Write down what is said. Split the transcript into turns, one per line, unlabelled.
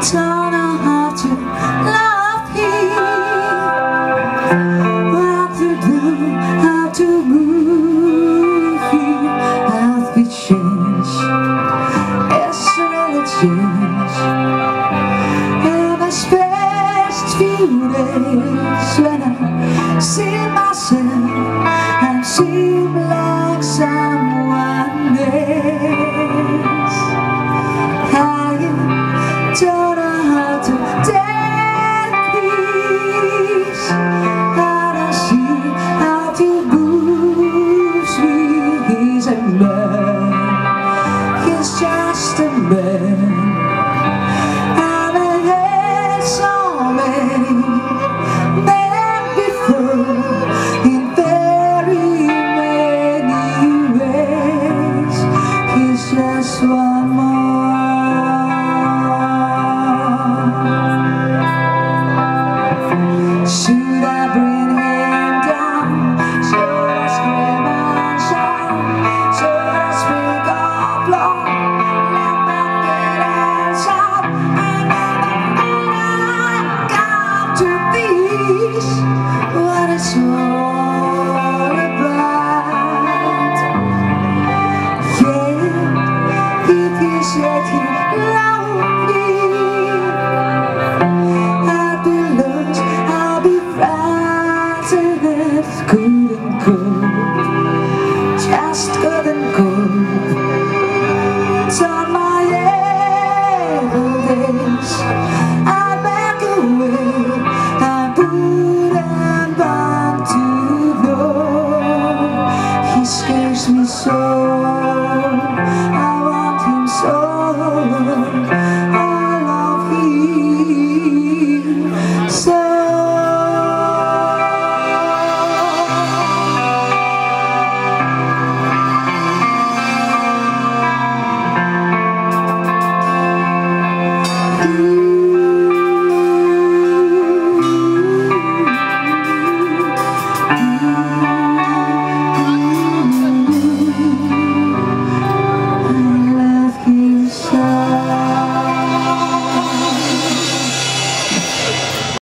don't know how to love him. How to do, how to move him. Has been changed, it's really changed few days when I see myself he's just a man. So many men before in very many ways. He's just one. face What a scares me so. I want him so.